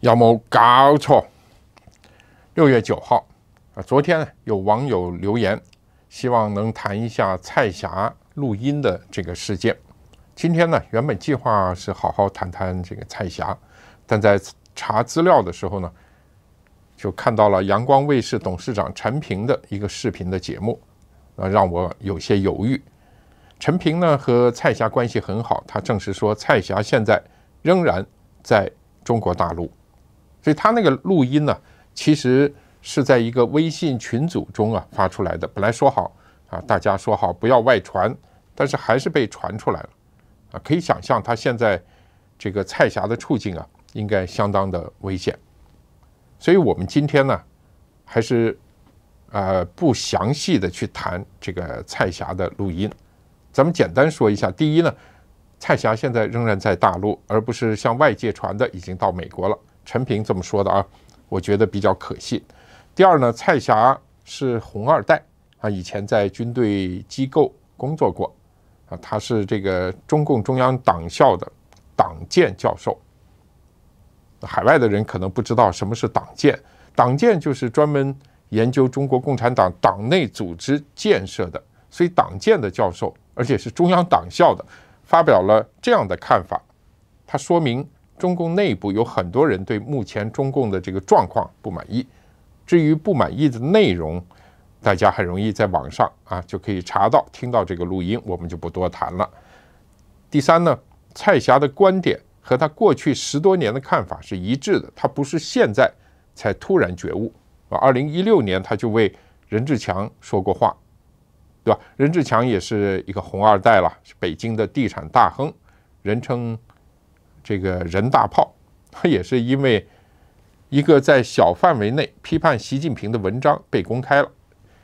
要么搞错。六月九号啊，昨天有网友留言，希望能谈一下蔡霞录音的这个事件。今天呢，原本计划是好好谈谈这个蔡霞，但在查资料的时候呢，就看到了阳光卫视董事长陈平的一个视频的节目，啊，让我有些犹豫。陈平呢和蔡霞关系很好，他证实说蔡霞现在仍然在中国大陆。所以他那个录音呢，其实是在一个微信群组中啊发出来的。本来说好啊，大家说好不要外传，但是还是被传出来了啊。可以想象他现在这个蔡霞的处境啊，应该相当的危险。所以我们今天呢，还是呃不详细的去谈这个蔡霞的录音，咱们简单说一下。第一呢，蔡霞现在仍然在大陆，而不是像外界传的已经到美国了。陈平这么说的啊，我觉得比较可信。第二呢，蔡霞是红二代啊，以前在军队机构工作过啊，他是这个中共中央党校的党建教授。海外的人可能不知道什么是党建，党建就是专门研究中国共产党党内组织建设的，所以党建的教授，而且是中央党校的，发表了这样的看法，他说明。中共内部有很多人对目前中共的这个状况不满意，至于不满意的内容，大家很容易在网上啊就可以查到、听到这个录音，我们就不多谈了。第三呢，蔡霞的观点和他过去十多年的看法是一致的，他不是现在才突然觉悟啊。二零一六年他就为任志强说过话，对吧？任志强也是一个红二代了，是北京的地产大亨，人称。这个人大炮，他也是因为一个在小范围内批判习近平的文章被公开了，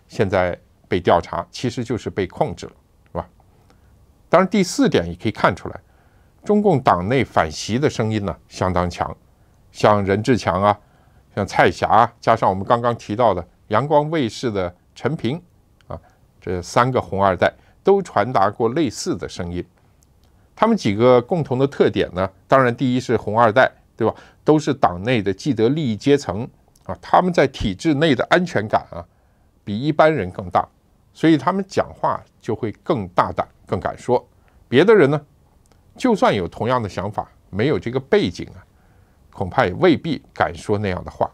现在被调查，其实就是被控制了，是吧？当然，第四点也可以看出来，中共党内反习的声音呢相当强，像任志强啊，像蔡霞，加上我们刚刚提到的阳光卫视的陈平，这三个红二代都传达过类似的声音。他们几个共同的特点呢？当然，第一是红二代，对吧？都是党内的既得利益阶层啊，他们在体制内的安全感啊，比一般人更大，所以他们讲话就会更大胆、更敢说。别的人呢，就算有同样的想法，没有这个背景啊，恐怕也未必敢说那样的话。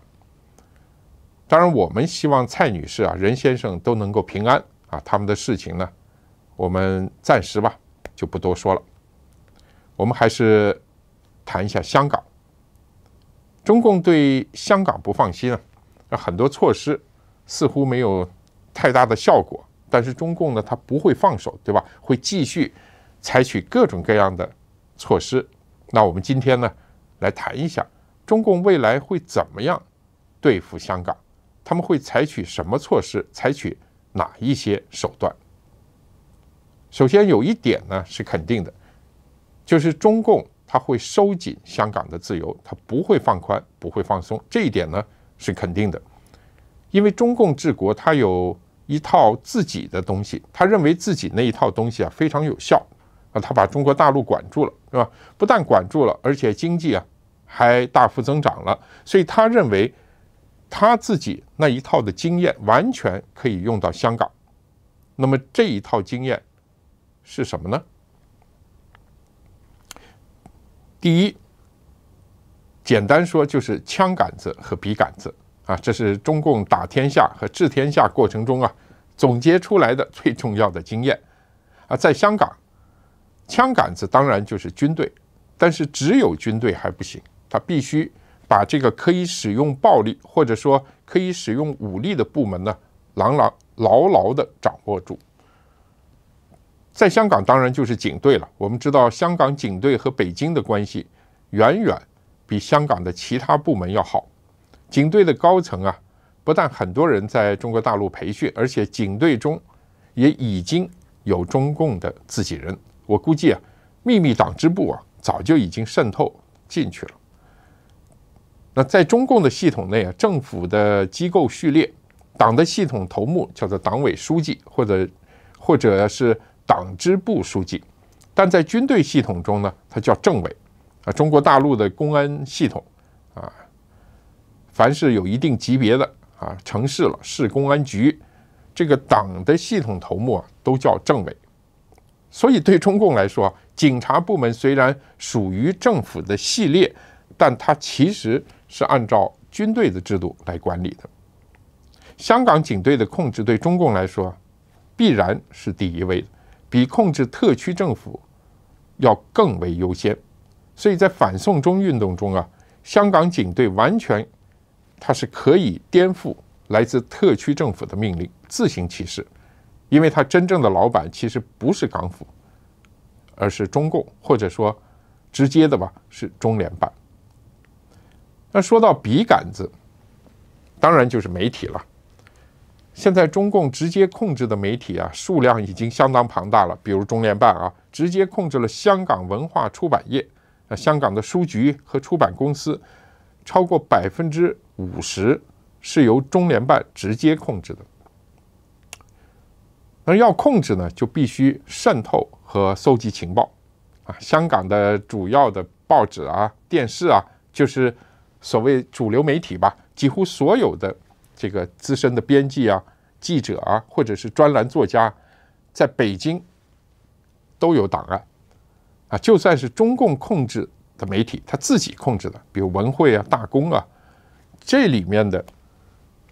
当然，我们希望蔡女士啊、任先生都能够平安啊。他们的事情呢，我们暂时吧就不多说了。我们还是谈一下香港。中共对香港不放心啊，很多措施似乎没有太大的效果，但是中共呢，他不会放手，对吧？会继续采取各种各样的措施。那我们今天呢，来谈一下中共未来会怎么样对付香港？他们会采取什么措施？采取哪一些手段？首先有一点呢是肯定的。就是中共他会收紧香港的自由，他不会放宽，不会放松，这一点呢是肯定的。因为中共治国，它有一套自己的东西，他认为自己那一套东西啊非常有效啊，他把中国大陆管住了，是吧？不但管住了，而且经济啊还大幅增长了，所以他认为他自己那一套的经验完全可以用到香港。那么这一套经验是什么呢？第一，简单说就是枪杆子和笔杆子啊，这是中共打天下和治天下过程中啊总结出来的最重要的经验啊。在香港，枪杆子当然就是军队，但是只有军队还不行，他必须把这个可以使用暴力或者说可以使用武力的部门呢，牢牢牢牢的掌握住。在香港当然就是警队了。我们知道，香港警队和北京的关系远远比香港的其他部门要好。警队的高层啊，不但很多人在中国大陆培训，而且警队中也已经有中共的自己人。我估计啊，秘密党支部啊，早就已经渗透进去了。在中共的系统内啊，政府的机构序列，党的系统头目叫做党委书记，或者或者是。党支部书记，但在军队系统中呢，它叫政委啊。中国大陆的公安系统啊，凡是有一定级别的啊，城市了市公安局，这个党的系统头目啊，都叫政委。所以对中共来说，警察部门虽然属于政府的系列，但它其实是按照军队的制度来管理的。香港警队的控制对中共来说，必然是第一位的，比控制特区政府。要更为优先，所以在反送中运动中啊，香港警队完全它是可以颠覆来自特区政府的命令，自行其事，因为他真正的老板其实不是港府，而是中共，或者说直接的吧是中联办。那说到笔杆子，当然就是媒体了。现在中共直接控制的媒体啊，数量已经相当庞大了。比如中联办啊，直接控制了香港文化出版业，啊，香港的书局和出版公司，超过百分之五十是由中联办直接控制的。那要控制呢，就必须渗透和搜集情报，啊，香港的主要的报纸啊、电视啊，就是所谓主流媒体吧，几乎所有的。这个资深的编辑啊、记者啊，或者是专栏作家，在北京都有档案啊。就算是中共控制的媒体，他自己控制的，比如文汇啊、大公啊，这里面的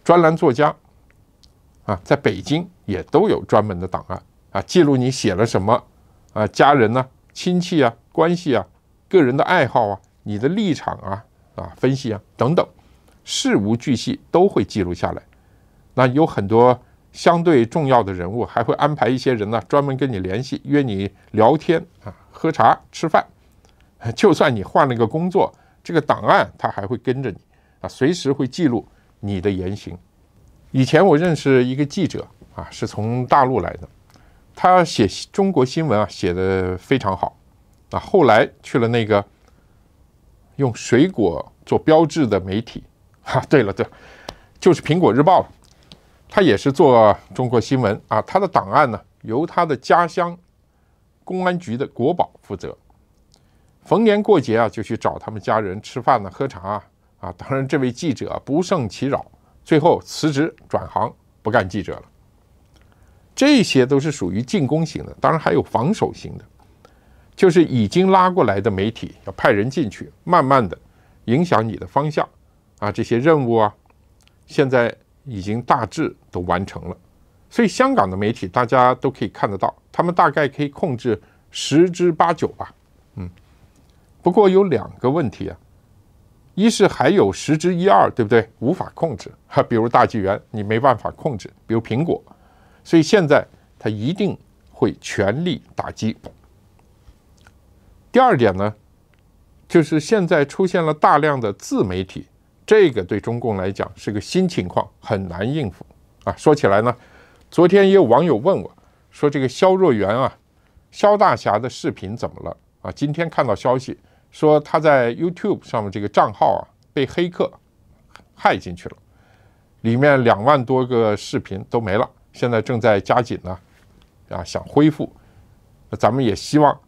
专栏作家啊，在北京也都有专门的档案啊，记录你写了什么啊，家人呢、亲戚啊、关系啊、个人的爱好啊、你的立场啊、啊分析啊等等。事无巨细都会记录下来，那有很多相对重要的人物，还会安排一些人呢，专门跟你联系，约你聊天啊，喝茶吃饭。就算你换了个工作，这个档案他还会跟着你啊，随时会记录你的言行。以前我认识一个记者啊，是从大陆来的，他写中国新闻啊，写的非常好啊。后来去了那个用水果做标志的媒体。啊，对了，对，就是《苹果日报》了，他也是做中国新闻啊。他的档案呢，由他的家乡公安局的国保负责。逢年过节啊，就去找他们家人吃饭呢、喝茶啊啊。当然，这位记者不胜其扰，最后辞职转行，不干记者了。这些都是属于进攻型的，当然还有防守型的，就是已经拉过来的媒体要派人进去，慢慢的影响你的方向。啊，这些任务啊，现在已经大致都完成了，所以香港的媒体大家都可以看得到，他们大概可以控制十之八九吧。嗯，不过有两个问题啊，一是还有十之一二，对不对？无法控制哈，比如大纪元你没办法控制，比如苹果，所以现在他一定会全力打击。第二点呢，就是现在出现了大量的自媒体。这个对中共来讲是个新情况，很难应付啊。说起来呢，昨天也有网友问我，说这个肖若元啊，肖大侠的视频怎么了啊？今天看到消息说他在 YouTube 上面这个账号啊被黑客害进去了，里面两万多个视频都没了，现在正在加紧呢，啊想恢复。咱们也希望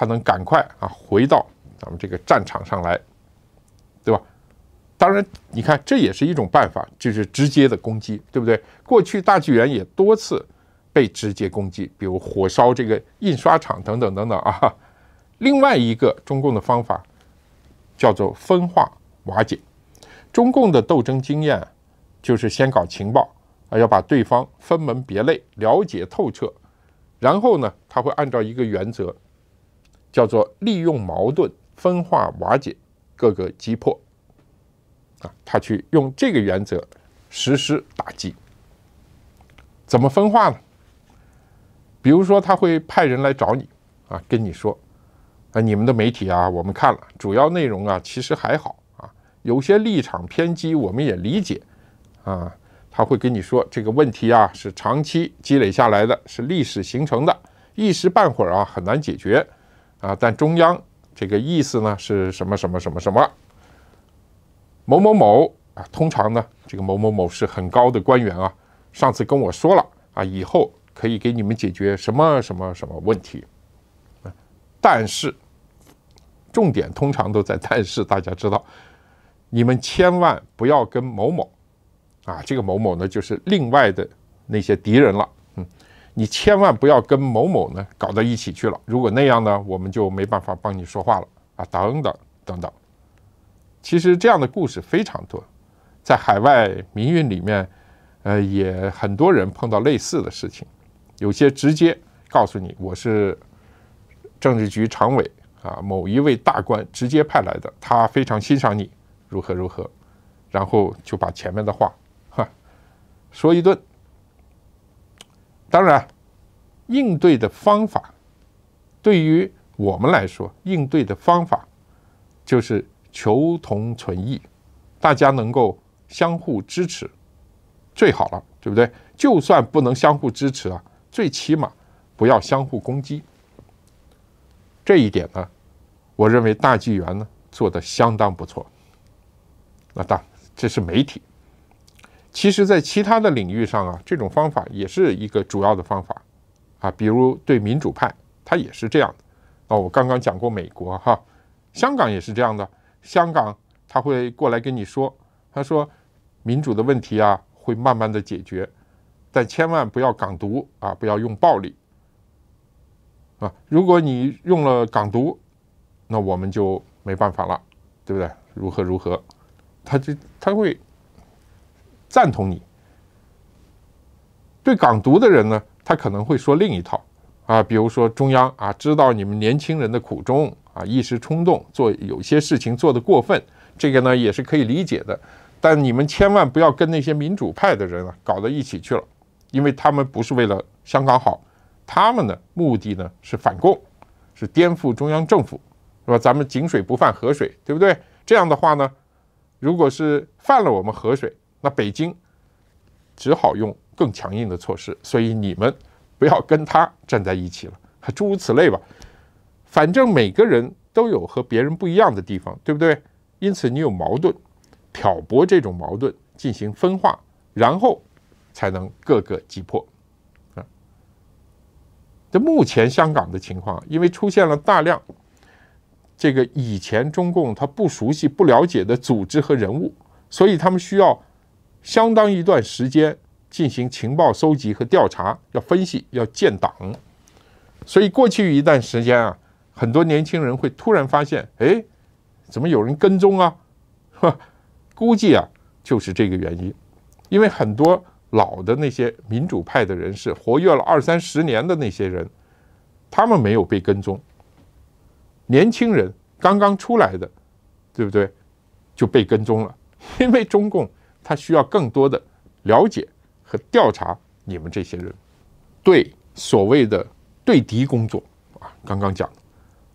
他能赶快啊回到咱们这个战场上来，对吧？当然，你看这也是一种办法，就是直接的攻击，对不对？过去大纪元也多次被直接攻击，比如火烧这个印刷厂等等等等啊。另外一个中共的方法叫做分化瓦解。中共的斗争经验就是先搞情报啊，要把对方分门别类了解透彻，然后呢，他会按照一个原则，叫做利用矛盾分化瓦解，各个击破。啊，他去用这个原则实施打击，怎么分化呢？比如说，他会派人来找你啊，跟你说，啊，你们的媒体啊，我们看了，主要内容啊，其实还好啊，有些立场偏激，我们也理解啊。他会跟你说，这个问题啊，是长期积累下来的，是历史形成的，一时半会儿啊很难解决啊。但中央这个意思呢，是什么什么什么什么？某某某啊，通常呢，这个某某某是很高的官员啊。上次跟我说了啊，以后可以给你们解决什么什么什么问题。但是，重点通常都在但是，大家知道，你们千万不要跟某某，啊，这个某某呢就是另外的那些敌人了，你千万不要跟某某呢搞到一起去了。如果那样呢，我们就没办法帮你说话了啊，等等等等。其实这样的故事非常多，在海外民运里面，呃，也很多人碰到类似的事情，有些直接告诉你我是。政治局常委啊，某一位大官直接派来的，他非常欣赏你，如何如何，然后就把前面的话哈说一顿。当然，应对的方法，对于我们来说，应对的方法就是求同存异，大家能够相互支持，最好了，对不对？就算不能相互支持啊，最起码不要相互攻击。这一点呢，我认为大纪元呢做的相当不错。那当这是媒体，其实，在其他的领域上啊，这种方法也是一个主要的方法啊。比如对民主派，他也是这样的。哦，我刚刚讲过美国哈，香港也是这样的。香港他会过来跟你说，他说民主的问题啊会慢慢的解决，但千万不要港独啊，不要用暴力。啊，如果你用了港独，那我们就没办法了，对不对？如何如何，他就他会赞同你。对港独的人呢，他可能会说另一套啊，比如说中央啊，知道你们年轻人的苦衷啊，一时冲动做有些事情做得过分，这个呢也是可以理解的。但你们千万不要跟那些民主派的人啊搞到一起去了，因为他们不是为了香港好。他们的目的呢是反共，是颠覆中央政府，是吧？咱们井水不犯河水，对不对？这样的话呢，如果是犯了我们河水，那北京只好用更强硬的措施。所以你们不要跟他站在一起了，诸如此类吧。反正每个人都有和别人不一样的地方，对不对？因此你有矛盾，挑拨这种矛盾进行分化，然后才能各个击破。啊这目前香港的情况，因为出现了大量这个以前中共他不熟悉、不了解的组织和人物，所以他们需要相当一段时间进行情报收集和调查，要分析、要建党。所以过去一段时间啊，很多年轻人会突然发现，哎，怎么有人跟踪啊？估计啊，就是这个原因，因为很多。老的那些民主派的人士，活跃了二三十年的那些人，他们没有被跟踪。年轻人刚刚出来的，对不对？就被跟踪了，因为中共他需要更多的了解和调查你们这些人，对所谓的对敌工作啊，刚刚讲，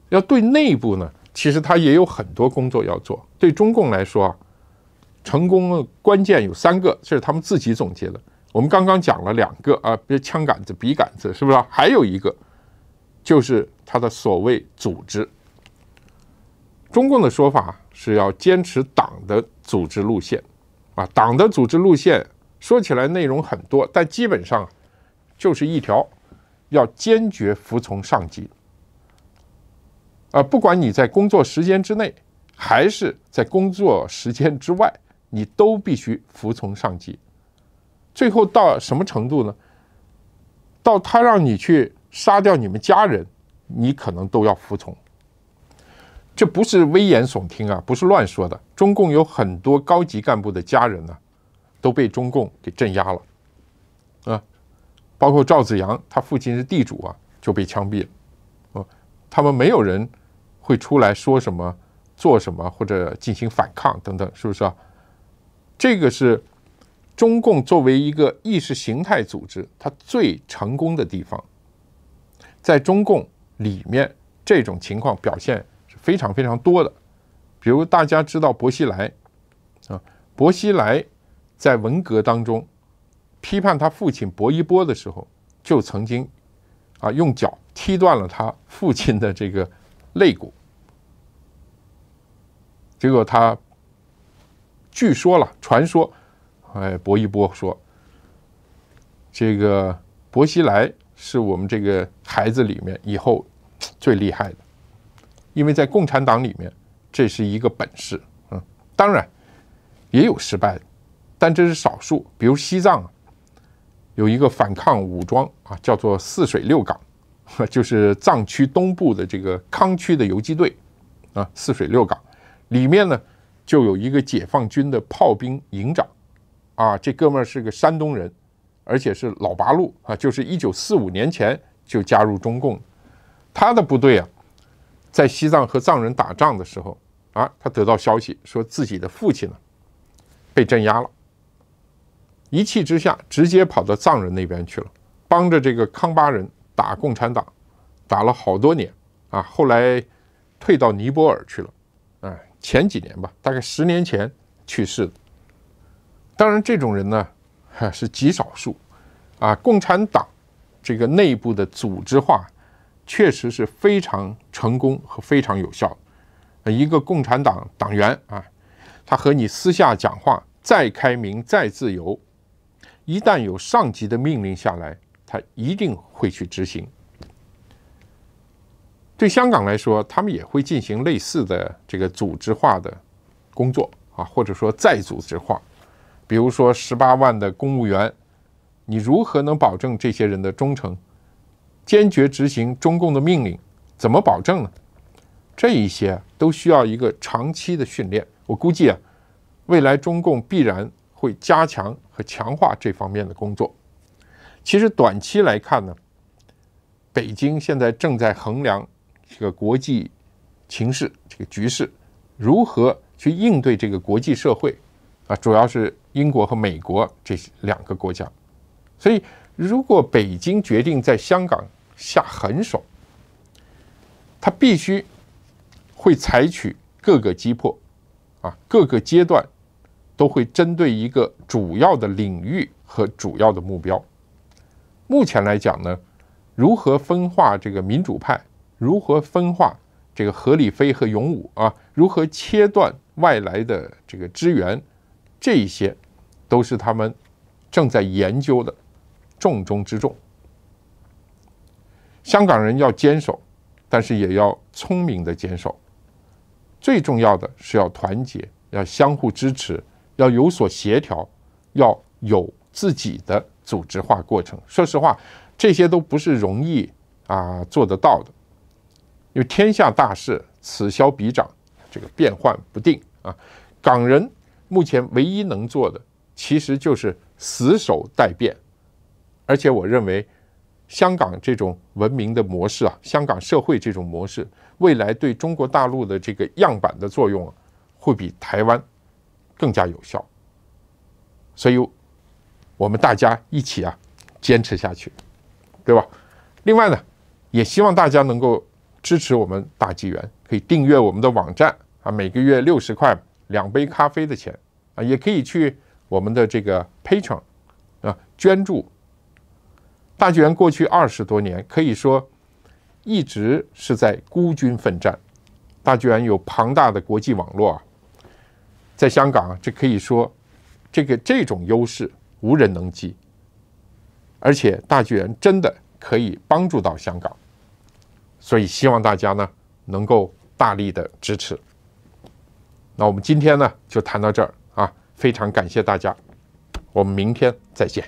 要对内部呢，其实他也有很多工作要做。对中共来说啊。成功的关键有三个，这是他们自己总结的。我们刚刚讲了两个啊，别枪杆子、笔杆子，是不是？还有一个，就是他的所谓组织。中共的说法是要坚持党的组织路线，啊，党的组织路线说起来内容很多，但基本上就是一条：要坚决服从上级。啊，不管你在工作时间之内，还是在工作时间之外。你都必须服从上级，最后到什么程度呢？到他让你去杀掉你们家人，你可能都要服从。这不是危言耸听啊，不是乱说的。中共有很多高级干部的家人呢，都被中共给镇压了啊，包括赵子阳，他父亲是地主啊，就被枪毙了啊。他们没有人会出来说什么、做什么或者进行反抗等等，是不是啊？这个是中共作为一个意识形态组织，它最成功的地方。在中共里面，这种情况表现非常非常多的。比如大家知道薄熙来啊，薄熙来在文革当中批判他父亲薄一波的时候，就曾经啊用脚踢断了他父亲的这个肋骨，结果他。据说了，传说，哎，薄一波说，这个薄熙来是我们这个孩子里面以后最厉害的因为在共产党里面，这是一个本事。嗯，当然也有失败的，但这是少数。比如西藏有一个反抗武装啊，叫做泗水六港，就是藏区东部的这个康区的游击队啊，泗水六港里面呢就有一个解放军的炮兵营长啊，这哥们儿是个山东人，而且是老八路啊，就是一九四五年前就加入中共，他的部队啊。在西藏和藏人打仗的时候，啊，他得到消息说自己的父亲呢被镇压了，一气之下直接跑到藏人那边去了，帮着这个康巴人打共产党，打了好多年啊，后来退到尼泊尔去了，啊，前几年吧，大概十年前去世的。当然，这种人呢 是极少数，啊，共产党这个内部的组织化。确实是非常成功和非常有效。一个共产党党员啊，他和你私下讲话再开明再自由，一旦有上级的命令下来，他一定会去执行。对香港来说，他们也会进行类似的这个组织化的工作啊，或者说再组织化。比如说十八万的公务员，你如何能保证这些人的忠诚？坚决执行中共的命令，怎么保证呢？这一些都需要一个长期的训练。我估计啊，未来中共必然会加强和强化这方面的工作。其实短期来看呢，北京现在正在衡量这个国际情势、这个局势，如何去应对这个国际社会啊，主要是英国和美国这两个国家。所以，如果北京决定在香港，下狠手，他必须会采取各个击破，啊，各个阶段都会针对一个主要的领域和主要的目标。目前来讲呢，如何分化这个民主派，如何分化这个何李飞和勇武啊，如何切断外来的这个支援，这一些都是他们正在研究的重中之重。香港人要坚守，但是也要聪明的坚守。最重要的是要团结，要相互支持，要有所协调，要有自己的组织化过程。说实话，这些都不是容易啊做得到的，因为天下大势此消彼长，这个变幻不定啊。港人目前唯一能做的，其实就是死守待变，而且我认为。香港这种文明的模式啊，香港社会这种模式，未来对中国大陆的这个样板的作用啊，会比台湾更加有效。所以，我们大家一起啊，坚持下去，对吧？另外呢，也希望大家能够支持我们大纪元，可以订阅我们的网站啊，每个月六十块两杯咖啡的钱啊，也可以去我们的这个 Patreon 啊捐助。大剧院过去二十多年，可以说一直是在孤军奋战。大剧院有庞大的国际网络啊，在香港，这可以说这个这种优势无人能及。而且大剧院真的可以帮助到香港，所以希望大家呢能够大力的支持。那我们今天呢就谈到这儿啊，非常感谢大家，我们明天再见。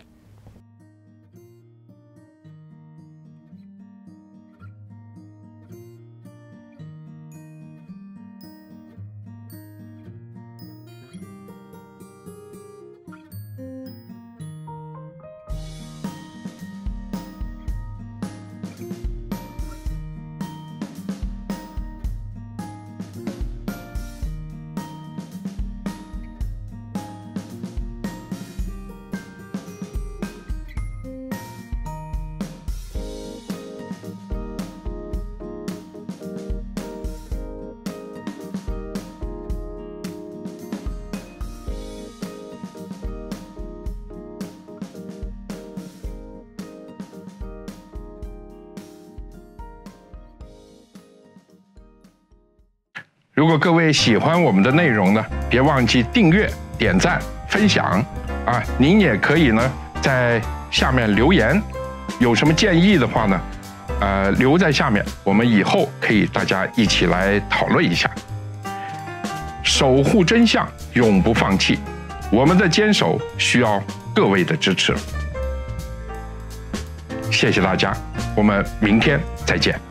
如果各位喜欢我们的内容呢，别忘记订阅、点赞、分享啊！您也可以呢在下面留言，有什么建议的话呢，呃留在下面，我们以后可以大家一起来讨论一下。守护真相，永不放弃。我们的坚守需要各位的支持。谢谢大家，我们明天再见。